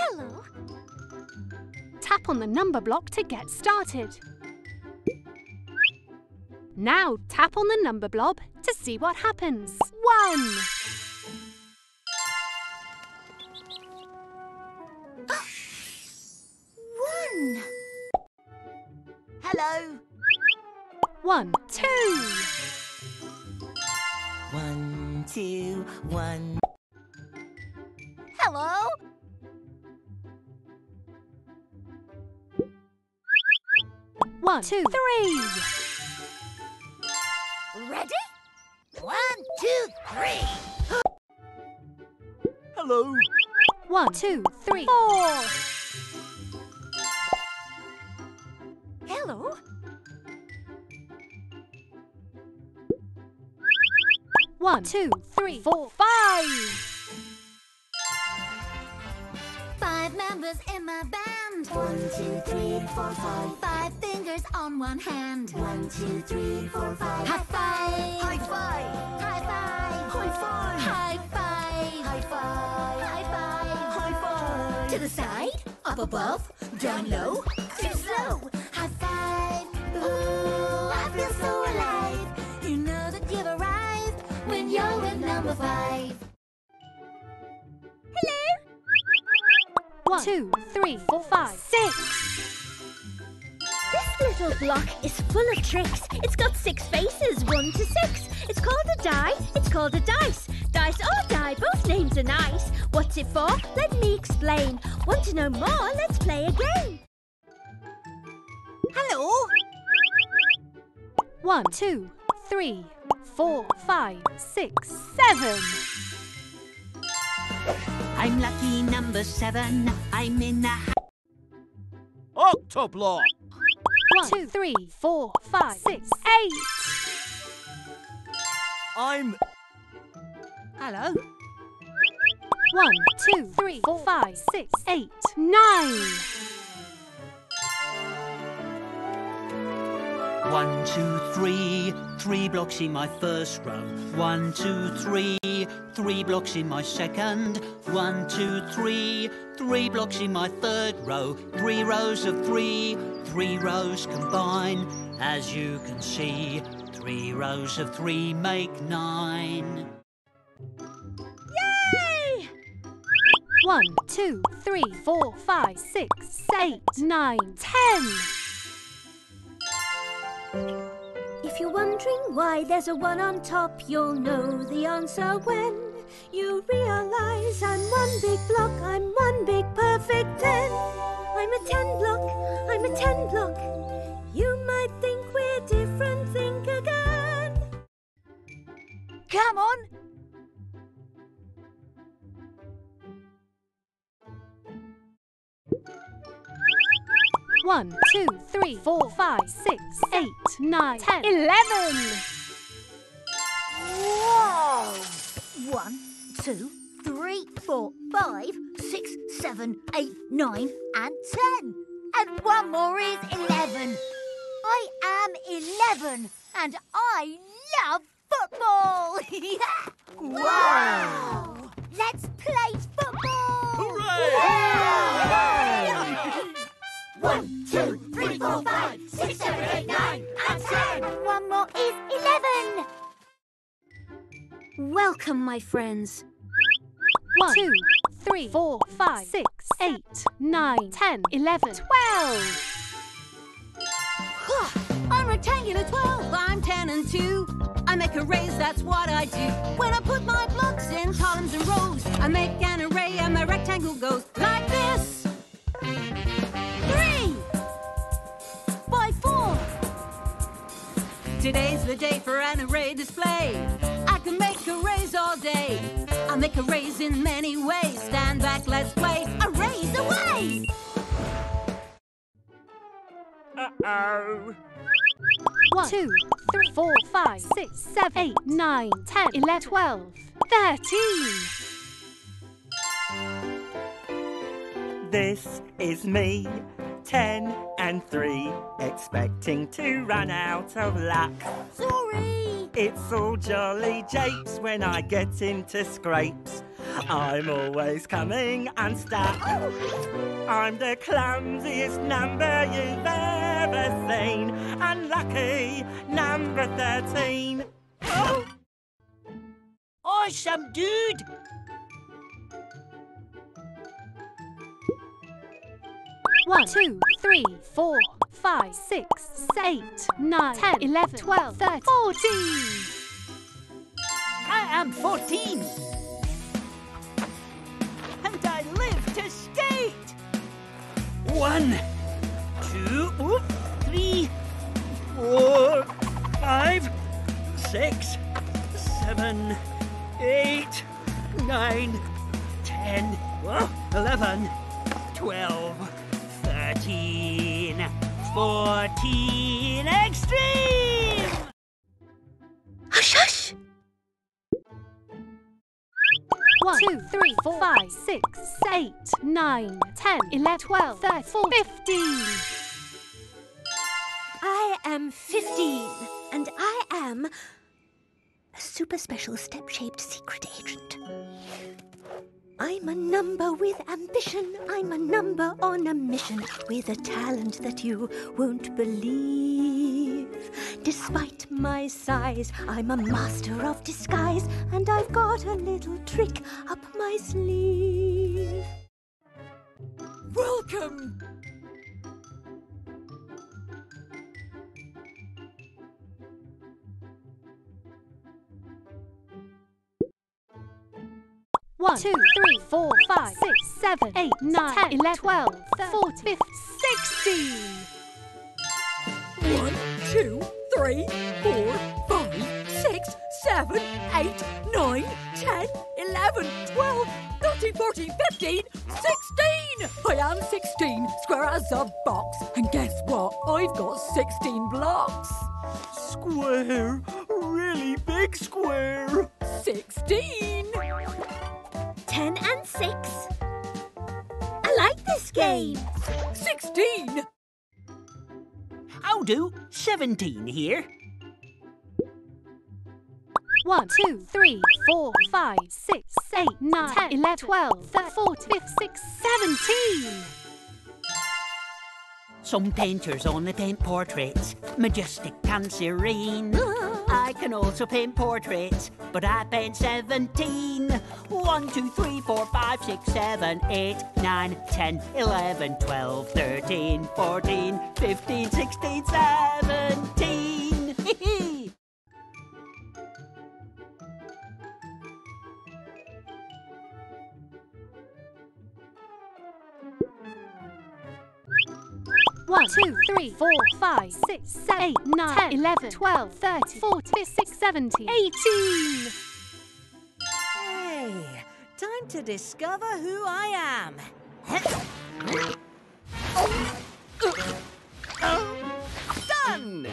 Hello. Tap on the Numberblock to get started. Now tap on the Numberblob to see what happens. One. One. Hello. One, two. One, two, one. Hello. One, two, three. Ready? One, two, three. Hello. One, two, three, four. Hello. One, two, three, four, five. Five members in my band. One, two, three, four, five. Five fingers on one hand. One, two, three, four, five. High five. High five. High five. High five. High five. High five. High five. High five. To the side. Up above. Down low. Too slow. High five. Ooh, I feel so alive. You know that you've arrived when you're with number five. One, two, three, four, five, six. This little block is full of tricks. It's got six faces, one to six. It's called a die, it's called a dice. Dice or die, both names are nice. What's it for? Let me explain. Want to know more? Let's play a game. Hello. One, two, three, four, five, six, seven. I'm lucky number seven. I'm in the ha- Octoblock. One, two, three, four, five, six, eight. I'm Hello. One, two, three, four, five, six, eight, nine. One, two, three. Three blocks in my first row. One, two, three. Three blocks in my second. One, two, three. Three blocks in my third row. Three rows of three. Three rows combine. As you can see, three rows of three make nine. Yay! One, two, three, four, five, six, eight, nine, ten. If you're wondering why there's a one on top, you'll know the answer when you realize I'm one big block, I'm one big perfect ten. I'm a ten block, I'm a ten block. You might think we're different, think again. Come on. One, two, three, four, five, six, eight, nine, ten, eleven. Whoa! One, two, three, four, five, six, seven, eight, nine, and ten. And one more is eleven. I am eleven, and I love football. wow! Let's play football. Hooray! One, two, three, four, five, six, seven, eight, nine, Welcome, my friends. One, two, three, four, five, six, eight, nine, ten, eleven, twelve. I'm rectangular 12, I'm 10 and 2. I make arrays, that's what I do. When I put my blocks in columns and rows, I make an array and my rectangle goes like this. Three by four. Today's the day for an array display. I can make arrays. I make arrays in many ways. Stand back, let's play. Arrays away! Uh-oh. One, two, three, four, five, six, seven, eight, nine, ten, eleven, twelve, thirteen. This is me, ten and three, expecting to run out of luck. Sorry. It's all jolly japes when I get into scrapes. I'm always coming unstuck. I'm the clumsiest number you've ever seen. Unlucky number 13. Oh! Awesome, dude! One, two, three, four, five, six, eight, nine, ten, eleven, twelve, thirteen, fourteen. I am 14! And I live to skate! One, two, oop, three, four, five, six, seven, eight, nine, ten, whoa, eleven, twelve, thirteen, fourteen, extreme! Hush, hush! One, two, three, four, five, six, eight, nine, ten, eleven, twelve, thirteen, fourteen, fifteen. I am 15, and I am a super special step shaped secret agent. I'm a number with ambition. I'm a number on a mission with a talent that you won't believe. Despite my size, I'm a master of disguise, and I've got a little trick up my sleeve. Welcome! One, two, three, four, five, six, seven, eight, nine, ten, eleven, twelve, fourteen, fifteen, sixteen. One, two, three, four, five, six, seven, eight, nine, ten, eleven, twelve, thirteen, fourteen, fifteen, sixteen! I am sixteen, square as a box. And guess what? I've got sixteen blocks. Square. Really big square. Sixteen! 10 and 6. I like this game. Sixteen! I'll do 17 here. One, two, three, four, five, six, eight, nine, ten, eleven, twelve, thirteen, fourteen, fifteen, seventeen. Some painters only paint portraits, majestic and serene. Uh-huh. I can also paint portraits, but I paint 17. 1, 2, 3, 4, 5, 6, 7, 8, 9, 10, 11, 12, 13, 14, 15, 16, 17. One, two, three, four, five, six, seven, eight, nine, ten, eleven, twelve, thirteen, fourteen, fifteen, seventeen, eighteen. Hey, time to discover who I am. Done!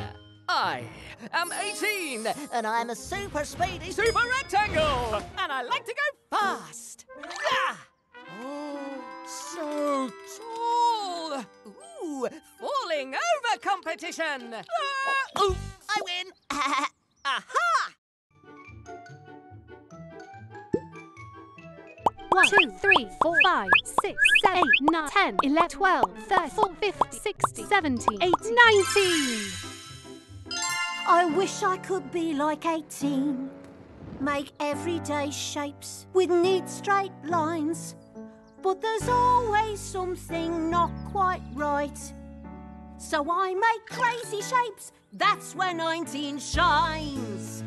I am 18, and I'm a super speedy super rectangle, and I like to go fast. Yeah! Oh, so tall! Ooh, falling over competition! Ah, ooh, I win! Aha! One, two, three, four, five, six, seven, eight, nine, ten, eleven, twelve, thirteen, fourteen, fifteen, sixteen, seventeen, eighteen, nineteen. I wish I could be like 18. Make everyday shapes with neat straight lines. But there's always something not quite right. So I make crazy shapes, that's where 19 shines.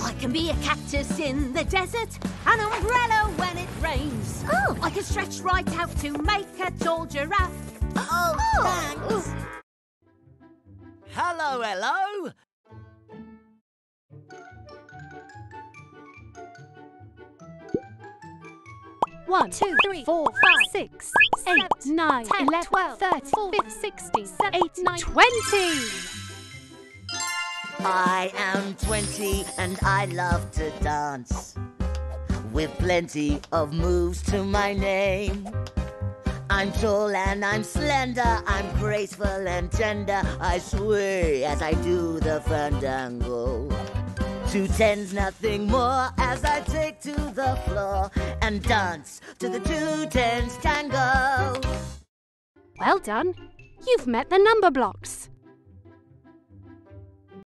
I can be a cactus in the desert, an umbrella when it rains. Oh. I can stretch right out to make a tall giraffe. Oh, thanks! Hello, hello! One, two, three, four, five, six, eight, nine, ten, eleven, twelve, thirteen, fourteen, fifteen, sixteen, seventeen, eighteen, nineteen, twenty. I am 20 and I love to dance with plenty of moves to my name. I'm tall and I'm slender, I'm graceful and tender. I sway as I do the fandango. Two tens, nothing more, as I take to the floor and dance to the two tens tango. Well done. You've met the Numberblocks.